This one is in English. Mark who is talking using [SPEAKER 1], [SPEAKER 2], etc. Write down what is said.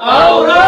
[SPEAKER 1] Till